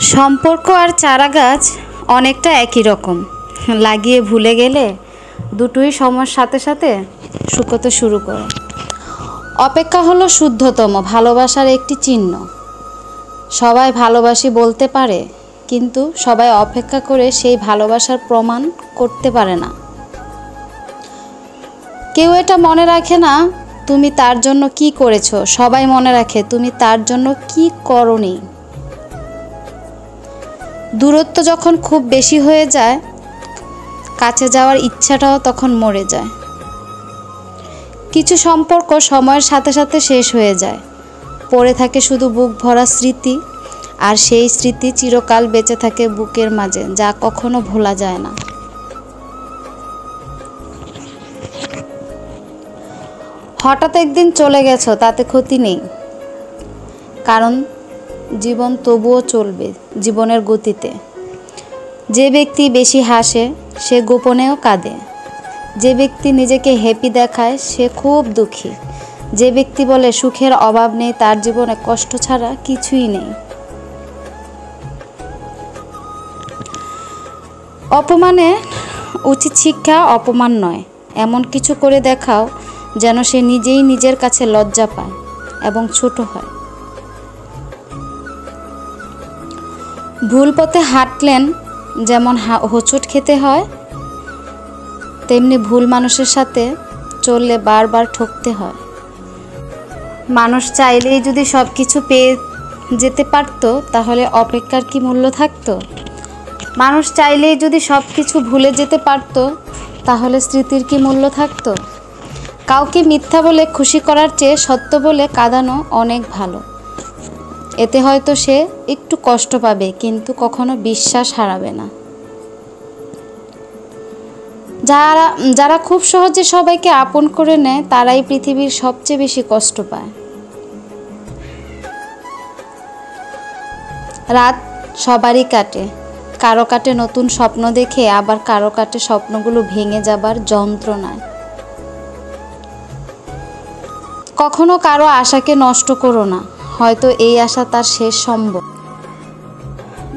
সম্পর্ক আর চারা গাছ অনেকটা একই রকম। লাগিয়ে ভুলে গেলে দুটোই সময়ের সাথে সাথে শুকোতে শুরু করে। অপেক্ষা হলো শুদ্ধতম, ভালোবাসার একটি চিহ্ন। সবাই ভালোবাসি বলতে পারে, কিন্তু সবাই অপেক্ষা করে সেই ভালোবাসার প্রমাণ করতে পারে না। কেউ এটা মনে রাখে না, তুমি তার জন্য কি করেছ? সবাই মনে রাখে, তুমি তার জন্য কি করনি? দূরত্ব যখন খুব বেশি হয়ে যায়, কাছে যাওয়ার ইচ্ছাটাও তখন মরে যায়। কিছু সম্পর্ক সময়ের সাথে সাথে শেষ হয়ে যায়। পড়ে থাকে শুধু বুক ভরা স্মৃতি, আর সেই স্মৃতি চিরকাল বেঁচে থাকে বুকের মাঝে, যা কখনো ভোলা যায় না। হঠাৎ একদিন চলে গেছো, তাতে ক্ষতি নেই। কারণ জীবন তবুও চলবে, জীবনের গতিতে। যে ব্যক্তি বেশি হাসে, সে গোপনেও কাঁদে। যে ব্যক্তি নিজেকে হ্যাপি দেখায়, সে খুব দুঃখী। যে ব্যক্তি বলে সুখের অভাব নেই, তার জীবনে কষ্ট ছাড়া কিছুই নেই। অপমানে উচিত শিক্ষা অপমান নয়। এমন কিছু করে দেখাও যেন সে নিজেই নিজের কাছে লজ্জা পায় এবং ছোট হয়। ভুল পথে হাঁটলেন যেমন হোঁচট খেতে হয়, তেমনি ভুল মানুষের সাথে চললে বারবার ঠকতে হয়। মানুষ চাইলেই যদি সব কিছু পেয়ে যেতে পারত, তাহলে অপেক্ষার কি মূল্য থাকতো? মানুষ চাইলেই যদি সব কিছু ভুলে যেতে পারত, তাহলে স্মৃতির কি মূল্য থাকতো? কাউকে মিথ্যা বলে খুশি করার চেয়ে সত্য বলে কাঁদানো অনেক ভালো। এতে হয়তো সে একটু কষ্ট পাবে, কিন্তু কখনো বিশ্বাস হারাবে না। যারা যারা খুব সহজে সবাইকে আপন করে নেয়, তারাই পৃথিবীর সবচেয়ে বেশি কষ্ট পায়। রাত সবারই কাটে। কারও কাটে নতুন স্বপ্ন দেখে, আবার কারও কাটে স্বপ্নগুলো ভেঙে যাবার যন্ত্রণায়। কখনো কারও আশাকে নষ্ট করো না। হয়তো এই আশা তার শেষ সম্ভব।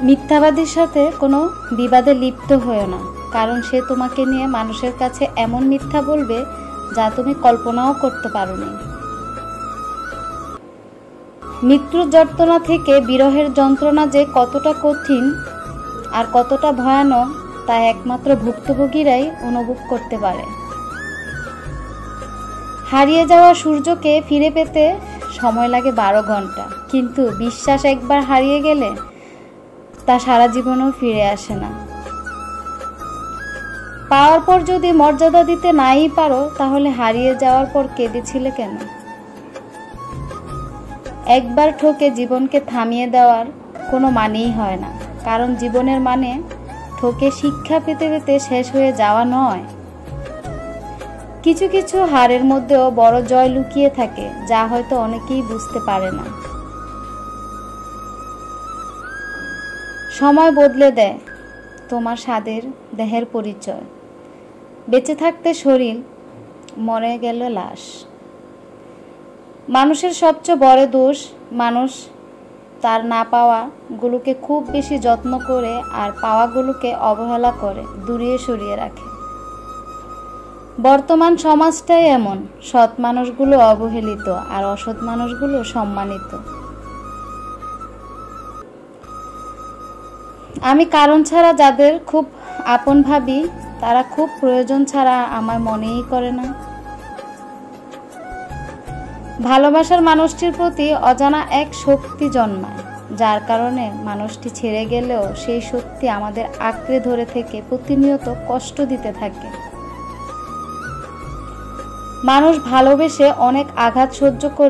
মিথ্যাবাদীর সাথে কোনো বিবাদে লিপ্ত হয়েও না, কারণ সে তোমাকে নিয়ে মানুষের কাছে এমন মিথ্যা বলবে যা তুমি কল্পনাও করতে পারো নি মৃত্যুর যন্ত্রণা থেকে বিরহের যন্ত্রণা যে কতটা কঠিন আর কতটা ভয়ানক, তা একমাত্র ভুক্তভোগীরাই অনুভব করতে পারে। হারিয়ে যাওয়া সূর্যকে ফিরে পেতে সময় লাগে বারো ঘণ্টা। কিন্তু বিশ্বাস একবার হারিয়ে গেলে তা সারা জীবনেও ফিরে আসে না। পাওয়ার পর যদি মর্যাদা দিতে নাই পারো, তাহলে হারিয়ে যাওয়ার পর কেঁদেছিলে কেন? একবার ঠকে জীবনকে থামিয়ে দেওয়ার কোনো মানেই হয় না। কারণ জীবনের মানে ঠকে শিক্ষা পেতে পেতে শেষ হয়ে যাওয়া নয়। কিছু কিছু হারের মধ্যেও বড় জয় লুকিয়ে থাকে, যা হয়তো অনেকেই বুঝতে পারে না। সময় বদলে দেয় তোমার স্বাদের দেহের পরিচয়। বেঁচে থাকতে শরীর, মরে গেল লাশ। মানুষের সবচেয়ে বড় দোষ মানুষ তার না পাওয়াগুলোকে খুব বেশি যত্ন করে আর পাওয়াগুলোকে অবহেলা করে দূরিয়ে সরিয়ে রাখে। বর্তমান সমাজটাই এমন। সৎ মানুষগুলো অবহেলিত আর অসৎ মানুষগুলো সম্মানিত। আমি কারণ ছাড়া যাদের খুব আপন ভাবি, তারা খুব প্রয়োজন ছাড়া আমার মনেই করে না। ভালোবাসার মানুষটির প্রতি অজানা এক শক্তি জন্মায়, যার কারণে মানুষটি ছেড়ে গেলেও সেই শক্তি আমাদের আঁকড়ে ধরে থেকে প্রতিনিয়ত কষ্ট দিতে থাকে। মানুষ ভালোবেসে অনেক আঘাত সহ্য করে